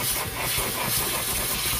よろしくお願いします。